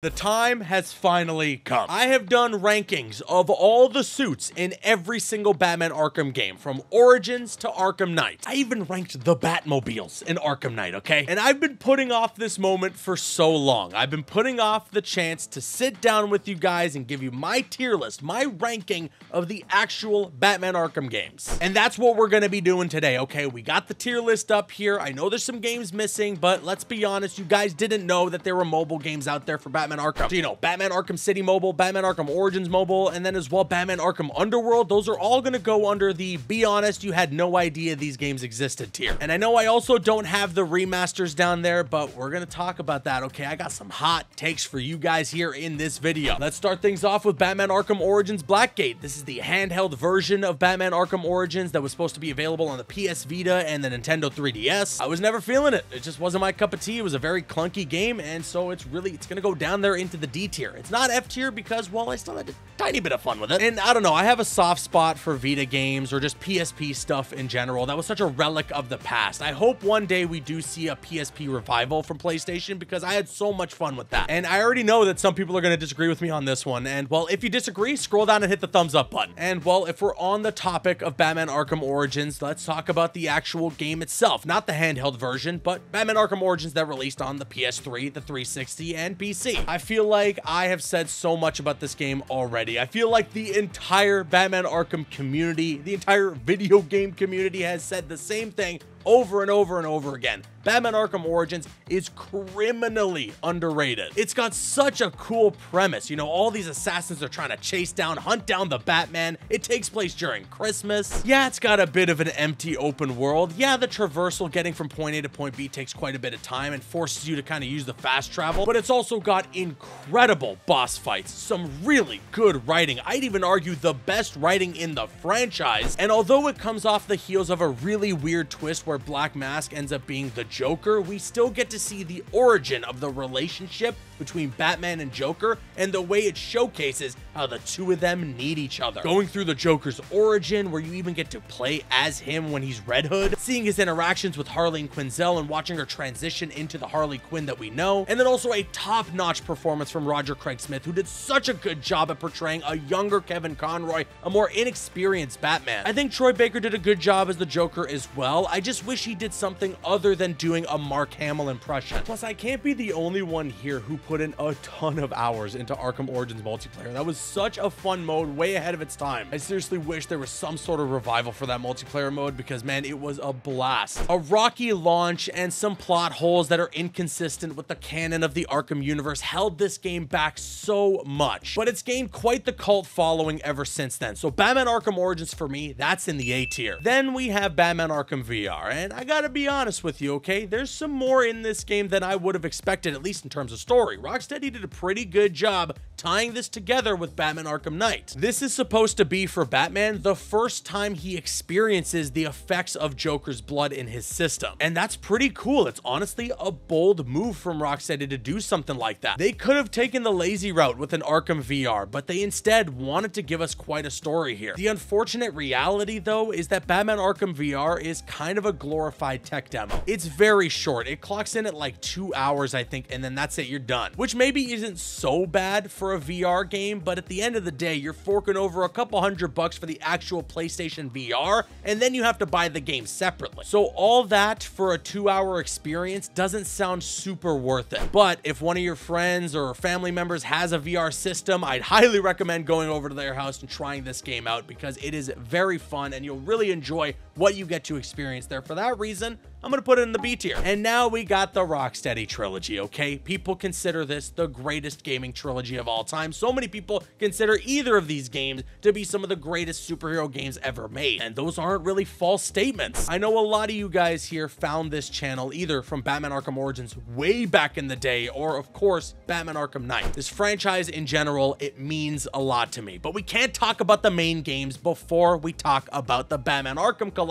The time has finally come. I have done rankings of all the suits in every single Batman Arkham game, from Origins to Arkham Knight. I even ranked the Batmobiles in Arkham Knight, okay? And I've been putting off this moment for so long. I've been putting off the chance to sit down with you guys and give you my tier list, my ranking of the actual Batman Arkham games. And that's what we're gonna be doing today, okay? We got the tier list up here. I know there's some games missing, but let's be honest, you guys didn't know that there were mobile games out there for Batman Batman Arkham. So, you know, Batman Arkham City Mobile, Batman Arkham Origins Mobile, and then as well Batman Arkham Underworld. Those are all going to go under the be honest, you had no idea these games existed tier. And I know I also don't have the remasters down there, but we're going to talk about that, okay? I got some hot takes for you guys here in this video. Let's start things off with Batman Arkham Origins Blackgate. This is the handheld version of Batman Arkham Origins that was supposed to be available on the PS Vita and the Nintendo 3DS. I was never feeling it. It just wasn't my cup of tea. It was a very clunky game, and so it's really, it's going to go down down there into the D tier. It's not F tier because, well, I still had a tiny bit of fun with it. And I don't know, I have a soft spot for Vita games or just PSP stuff in general. That was such a relic of the past. I hope one day we do see a PSP revival from PlayStation because I had so much fun with that. And I already know that some people are going to disagree with me on this one. And well, if you disagree, scroll down and hit the thumbs up button. And well, if we're on the topic of Batman Arkham Origins, let's talk about the actual game itself. Not the handheld version, but Batman Arkham Origins that released on the PS3, the 360, and PC. I feel like I have said so much about this game already. I feel like the entire Batman Arkham community, the entire video game community has said the same thing over and over and over again. Batman Arkham Origins is criminally underrated. It's got such a cool premise. You know, all these assassins are trying to chase down, hunt down the Batman. It takes place during Christmas. Yeah, it's got a bit of an empty open world. Yeah, the traversal getting from point A to point B takes quite a bit of time and forces you to kind of use the fast travel, but it's also got incredible boss fights, some really good writing. I'd even argue the best writing in the franchise. And although it comes off the heels of a really weird twist where Black Mask ends up being the Joker, we still get to see the origin of the relationship between Batman and Joker and the way it showcases how the two of them need each other. Going through the Joker's origin, where you even get to play as him when he's Red Hood, seeing his interactions with Harley Quinzel and watching her transition into the Harley Quinn that we know, and then also a top-notch performance from Roger Craig Smith, who did such a good job at portraying a younger Kevin Conroy, a more inexperienced Batman. I think Troy Baker did a good job as the Joker as well. I just wish he did something other than doing a Mark Hamill impression. Plus, I can't be the only one here who put in a ton of hours into Arkham Origins multiplayer. That was such a fun mode, way ahead of its time. I seriously wish there was some sort of revival for that multiplayer mode because, man, it was a blast. A rocky launch and some plot holes that are inconsistent with the canon of the Arkham universe held this game back so much, but it's gained quite the cult following ever since then. So Batman Arkham Origins for me, that's in the A tier. Then we have Batman Arkham VR, and I gotta be honest with you, okay? There's some more in this game than I would have expected, at least in terms of story. Rocksteady did a pretty good job tying this together with Batman Arkham Knight. This is supposed to be for Batman the first time he experiences the effects of Joker's blood in his system. And that's pretty cool. It's honestly a bold move from Rocksteady to do something like that. They could have taken the lazy route with an Arkham VR, but they instead wanted to give us quite a story here. The unfortunate reality though is that Batman Arkham VR is kind of a glorified tech demo. It's very short. It clocks in at like two hours, I think, and then that's it, you're done. Which maybe isn't so bad for for a VR game, but at the end of the day, you're forking over a couple hundred bucks for the actual PlayStation VR, and then you have to buy the game separately. So all that for a two hour experience doesn't sound super worth it. But if one of your friends or family members has a VR system, I'd highly recommend going over to their house and trying this game out because it is very fun and you'll really enjoy what you get to experience there. For that reason, I'm going to put it in the B tier. And now we got the Rocksteady trilogy, okay? People consider this the greatest gaming trilogy of all time. So many people consider either of these games to be some of the greatest superhero games ever made. And those aren't really false statements. I know a lot of you guys here found this channel either from Batman Arkham Origins way back in the day, or of course, Batman Arkham Knight. This franchise in general, it means a lot to me. But we can't talk about the main games before we talk about the Batman Arkham collection,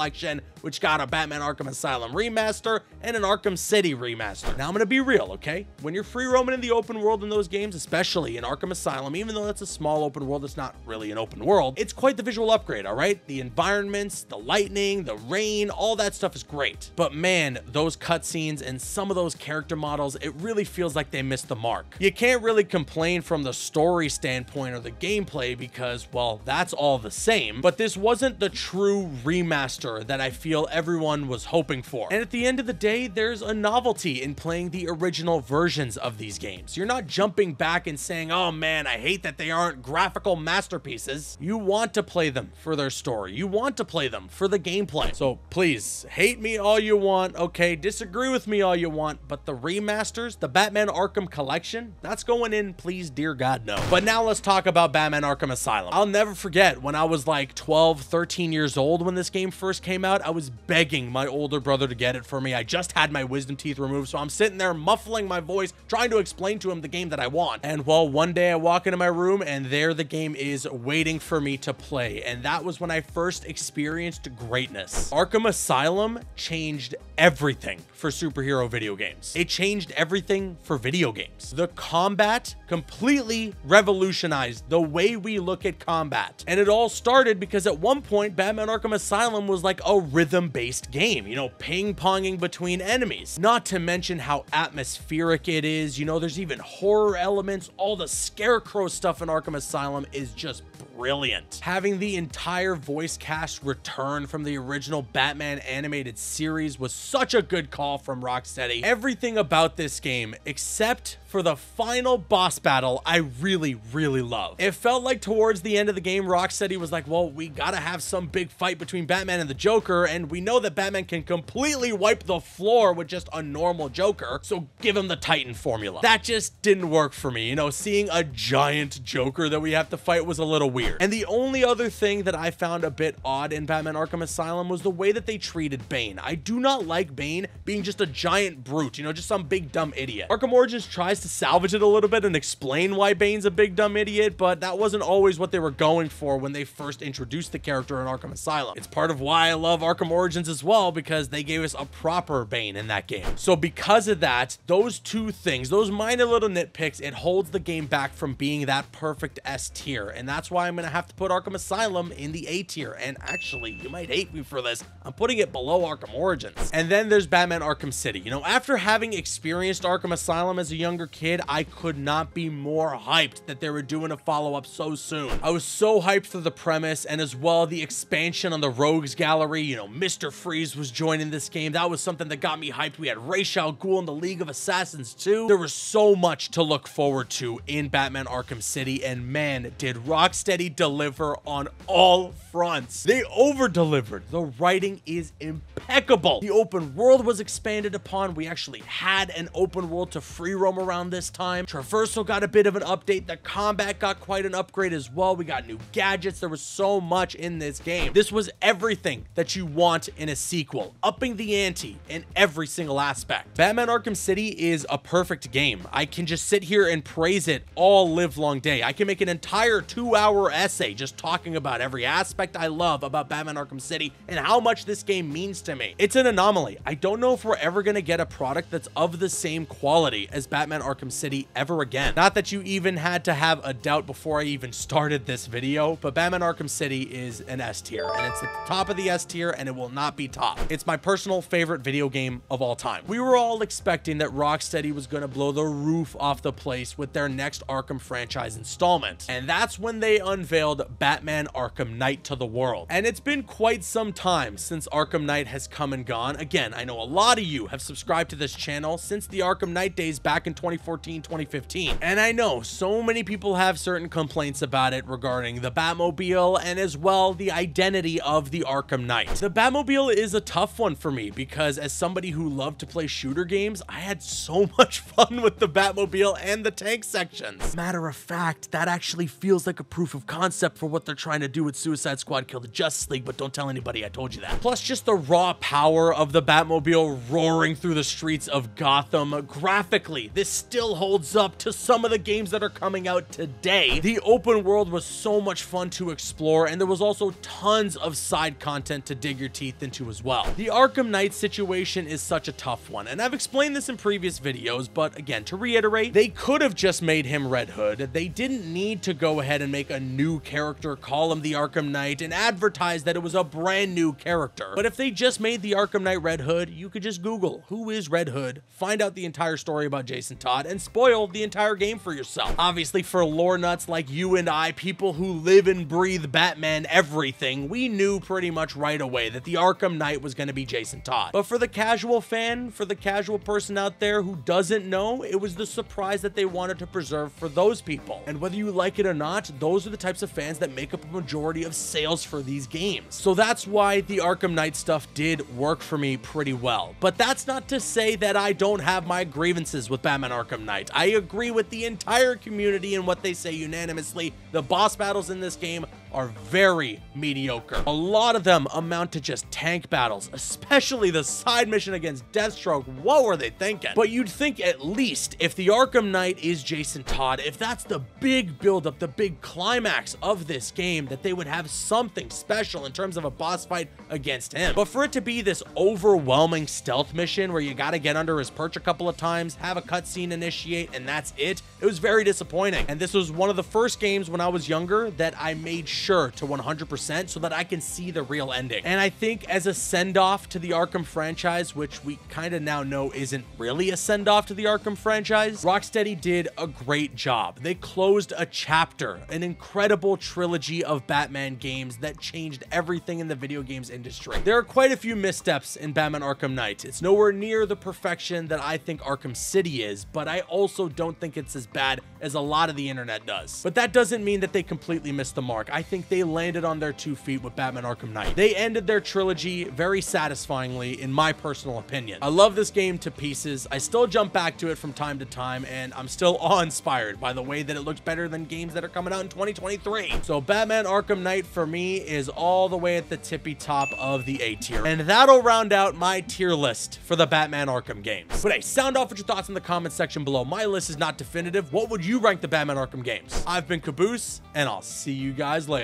which got a Batman Arkham Asylum remaster and an Arkham City remaster. Now I'm gonna be real, okay? When you're free roaming in the open world in those games, especially in Arkham Asylum, even though that's a small open world, it's not really an open world, it's quite the visual upgrade, all right? The environments, the lightning, the rain, all that stuff is great. But man, those cutscenes and some of those character models, it really feels like they missed the mark. You can't really complain from the story standpoint or the gameplay because, well, that's all the same, but this wasn't the true remaster that I feel everyone was hoping for. And at the end of the day, there's a novelty in playing the original versions of these games. You're not jumping back and saying, oh man, I hate that they aren't graphical masterpieces. You want to play them for their story. You want to play them for the gameplay. So please, hate me all you want, okay? Disagree with me all you want, but the remasters, the Batman Arkham Collection, that's going in, please, dear God, no. But now let's talk about Batman Arkham Asylum. I'll never forget when I was like 12, 13 years old when this game first came out, I was begging my older brother to get it for me. I just had my wisdom teeth removed, so I'm sitting there muffling my voice, trying to explain to him the game that I want. And well, one day I walk into my room and there the game is waiting for me to play. And that was when I first experienced greatness. Arkham Asylum changed everything for superhero video games. It changed everything for video games. The combat completely revolutionized the way we look at combat. And it all started because at one point, Batman Arkham Asylum was like a rhythm-based game, you know, ping-ponging between enemies. Not to mention how atmospheric it is. You know, there's even horror elements. All the Scarecrow stuff in Arkham Asylum is just brilliant. Having the entire voice cast return from the original Batman animated series was such a good call from Rocksteady. Everything about this game, except for the final boss battle, I really, really love. It felt like towards the end of the game, Rocksteady was like, well, we gotta have some big fight between Batman and the Joker, and we know that Batman can completely wipe the floor with just a normal Joker, so give him the Titan formula. That just didn't work for me. You know, seeing a giant Joker that we have to fight was a little weird. And the only other thing that I found a bit odd in Batman Arkham Asylum was the way that they treated Bane. I do not like Bane being just a giant brute, you know, just some big dumb idiot. Arkham Origins tries to salvage it a little bit and explain why Bane's a big dumb idiot, but that wasn't always what they were going for when they first introduced the character in Arkham Asylum. It's part of why I love Arkham Origins as well, because they gave us a proper Bane in that game. So because of that, those two things, those minor little nitpicks, it holds the game back from being that perfect S tier, and that's why I'm gonna have to put Arkham Asylum in the A tier. And actually, you might hate me for this. I'm putting it below Arkham Origins. And then there's Batman Arkham City. You know, after having experienced Arkham Asylum as a younger kid, I could not be more hyped that they were doing a follow-up so soon. I was so hyped for the premise and as well the expansion on the Rogues Gallery. You know, Mr. Freeze was joining this game. That was something that got me hyped. We had Ra's al Ghul in the League of Assassins too. There was so much to look forward to in Batman Arkham City and man, did Rocksteady deliver on all fronts. They over-delivered. The writing is impeccable. The open world was expanded upon. We actually had an open world to free roam around this time. Traversal got a bit of an update. The combat got quite an upgrade as well. We got new gadgets. There was so much in this game. This was everything that you want in a sequel, upping the ante in every single aspect. Batman Arkham City is a perfect game. I can just sit here and praise it all live long day. I can make an entire two hour essay just talking about every aspect I love about Batman Arkham City and how much this game means to me. It's an anomaly. I don't know if we're ever going to get a product that's of the same quality as Batman Arkham City ever again. Not that you even had to have a doubt before I even started this video, but Batman Arkham City is an S tier and it's at the top of the S tier and it will not be top. It's my personal favorite video game of all time. We were all expecting that Rocksteady was going to blow the roof off the place with their next Arkham franchise installment. And that's when they unveiled Batman Arkham Knight to the world. And it's been quite some time since Arkham Knight has come and gone. Again, I know a lot of you have subscribed to this channel since the Arkham Knight days back in 2014, 2015. And I know so many people have certain complaints about it regarding the Batmobile and as well the identity of the Arkham Knight. The Batmobile is a tough one for me because as somebody who loved to play shooter games, I had so much fun with the Batmobile and the tank sections. Matter of fact, that actually feels like a proof of concept for what they're trying to do with Suicide Squad Kill the Justice League, but don't tell anybody I told you that. Plus, just the raw power of the Batmobile roaring through the streets of Gotham. Graphically, this still holds up to some of the games that are coming out today. The open world was so much fun to explore, and there was also tons of side content to dig your teeth into as well. The Arkham Knight situation is such a tough one, and I've explained this in previous videos, but again, to reiterate, they could have just made him Red Hood. They didn't need to go ahead and make a new character, call him the Arkham Knight, and advertise that it was a brand new character. But if they just made the Arkham Knight Red Hood, you could just Google who is Red Hood, find out the entire story about Jason Todd, and spoil the entire game for yourself. Obviously, for lore nuts like you and I, people who live and breathe Batman everything, we knew pretty much right away that the Arkham Knight was going to be Jason Todd. But for the casual fan, for the casual person out there who doesn't know, it was the surprise that they wanted to preserve for those people. And whether you like it or not, those are the types of fans that make up a majority of sales for these games. So that's why the Arkham Knight stuff did work for me pretty well. But that's not to say that I don't have my grievances with Batman Arkham Knight. I agree with the entire community and what they say unanimously. The boss battles in this game are very mediocre. A lot of them amount to just tank battles, especially the side mission against Deathstroke. What were they thinking? But you'd think at least if the Arkham Knight is Jason Todd, if that's the big buildup, the big climax of this game, that they would have something special in terms of a boss fight against him. But for it to be this overwhelming stealth mission where you gotta get under his perch a couple of times, have a cutscene initiate, and that's it, it was very disappointing. And this was one of the first games when I was younger that I made sure to 100% so that I can see the real ending. And I think as a send-off to the Arkham franchise, which we kind of now know isn't really a send-off to the Arkham franchise, Rocksteady did a great job. They closed a chapter, an incredible trilogy of Batman games that changed everything in the video games industry. There are quite a few missteps in Batman Arkham Knight. It's nowhere near the perfection that I think Arkham City is, but I also don't think it's as bad as a lot of the internet does. But that doesn't mean that they completely missed the mark. I think they landed on their two feet with Batman Arkham Knight. They ended their trilogy very satisfyingly, in my personal opinion. I love this game to pieces. I still jump back to it from time to time, and I'm still awe-inspired by the way that it looks better than games that are coming out in 2023. So Batman Arkham Knight for me is all the way at the tippy top of the A tier. And that'll round out my tier list for the Batman Arkham games. But hey, sound off with your thoughts in the comments section below. My list is not definitive. What would you rank the Batman Arkham games? I've been Caboose, and I'll see you guys later.